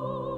Oh.